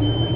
Thank you.